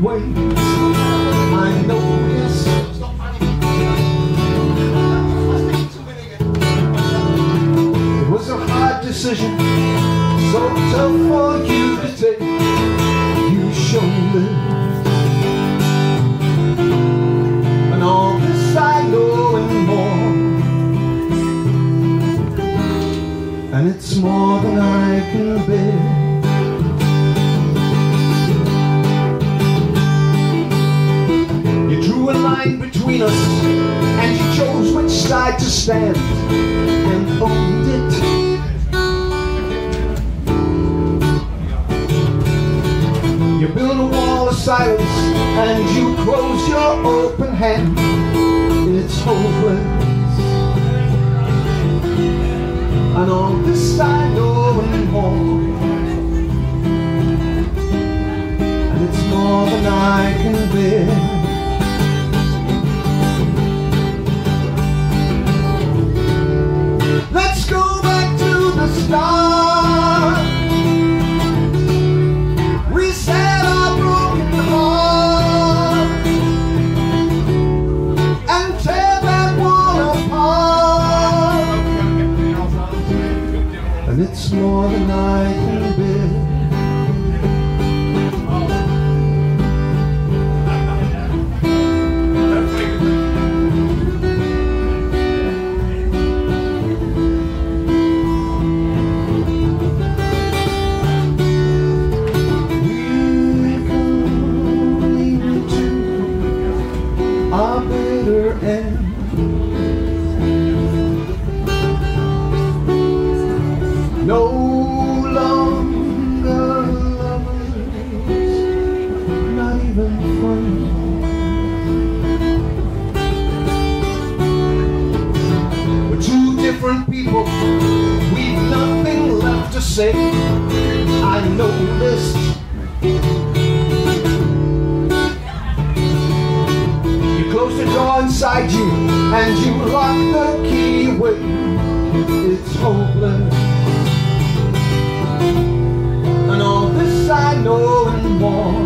ways. I know this. It was a hard decision, so tough for you to take. You showed it. And all this I know and more. And it's more than I can bear. A line between us And you chose which side to stand And owned it. You built a wall of silence And you closed your open hand. It's hopeless And all this I know and more. And it's more than I can bear And it's more than I can bear. No longer lovers, not even friends. We're two different people, we've nothing left to say. I know this. You close the door inside you and you lock the key away. Know and more.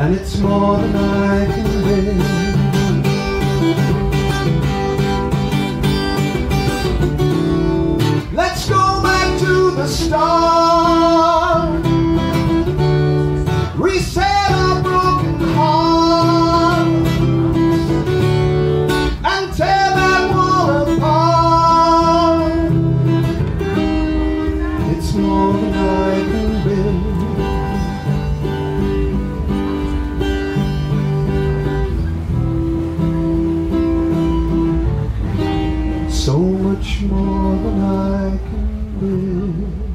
And it's more than I can bear. Let's go back to the start. So much more than I can bear.